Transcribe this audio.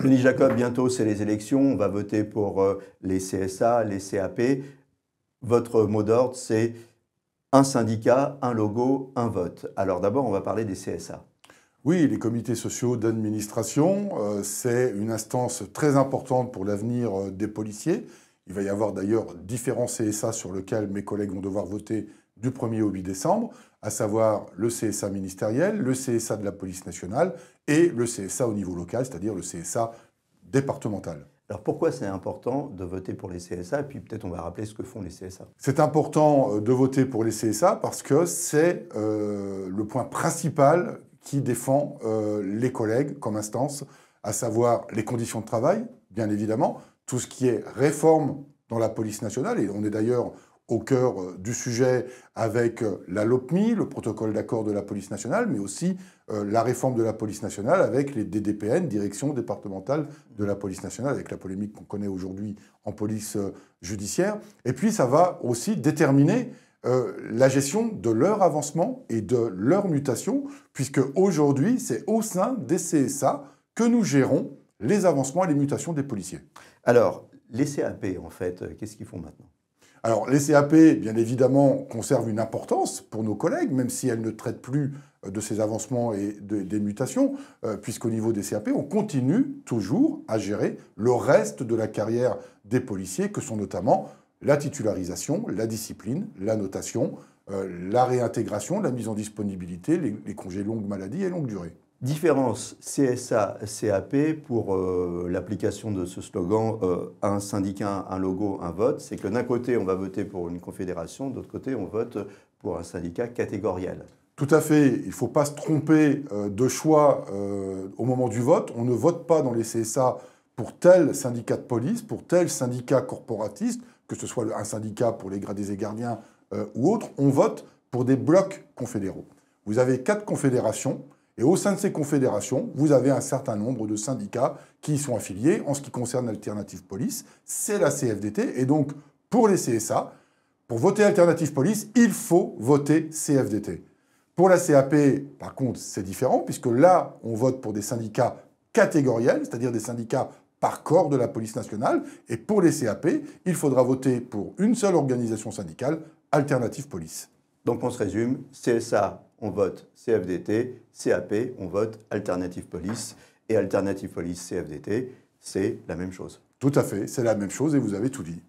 Denis Jacob, bientôt c'est les élections, on va voter pour euh, les CSA, les CAP. Votre mot d'ordre, c'est un syndicat, un logo, un vote. Alors d'abord, on va parler des CSA. Oui, les comités sociaux d'administration, euh, c'est une instance très importante pour l'avenir euh, des policiers. Il va y avoir d'ailleurs différents CSA sur lesquels mes collègues vont devoir voter du 1er au 8 décembre, à savoir le CSA ministériel, le CSA de la police nationale et le CSA au niveau local, c'est-à-dire le CSA départemental. Alors pourquoi c'est important de voter pour les CSA Et puis peut-être on va rappeler ce que font les CSA. C'est important euh, de voter pour les CSA parce que c'est euh, le point principal qui défend euh, les collègues comme instance, à savoir les conditions de travail, bien évidemment, tout ce qui est réforme dans la police nationale, et on est d'ailleurs au cœur euh, du sujet avec euh, la LOPMI, le protocole d'accord de la police nationale, mais aussi euh, la réforme de la police nationale avec les DDPN, direction départementale de la police nationale, avec la polémique qu'on connaît aujourd'hui en police judiciaire. Et puis ça va aussi déterminer la gestion de leur avancement et de leur mutation, puisque aujourd'hui c'est au sein des CSA que nous gérons les avancements et les mutations des policiers. Alors, les CAP, en fait, qu'est-ce qu'ils font maintenant? Alors, les CAP, bien évidemment, conservent une importance pour nos collègues, même si elles ne traitent plus euh, de ces avancements et des mutations, euh, puisqu'au niveau des CAP, on continue toujours à gérer le reste de la carrière des policiers, que sont notamment la titularisation, la discipline, la notation, euh, la réintégration, la mise en disponibilité, les congés longue maladie et longue durée. Différence CSA-CAP pour euh, l'application de ce slogan euh, un syndicat, un logo, un vote, c'est que d'un côté on va voter pour une confédération, de l'autre côté on vote pour un syndicat catégoriel. Tout à fait, il ne faut pas se tromper euh, de choix au moment du vote. On ne vote pas dans les CSA pour tel syndicat de police, pour tel syndicat corporatiste, que ce soit un syndicat pour les gradés et gardiens ou autre. On vote pour des blocs confédéraux. Vous avez quatre confédérations et au sein de ces confédérations, vous avez un certain nombre de syndicats qui y sont affiliés. En ce qui concerne l'Alternative Police, c'est la CFDT. Et donc, pour les CSA, pour voter Alternative Police, il faut voter CFDT. Pour la CAP, par contre, c'est différent, puisque là, on vote pour des syndicats catégoriels, c'est-à-dire des syndicats par corps de la police nationale. Et pour les CAP, il faudra voter pour une seule organisation syndicale, Alternative Police. Donc on se résume, CSA, on vote CFDT, CAP, on vote Alternative Police, et Alternative Police, CFDT, c'est la même chose. Tout à fait, c'est la même chose et vous avez tout dit.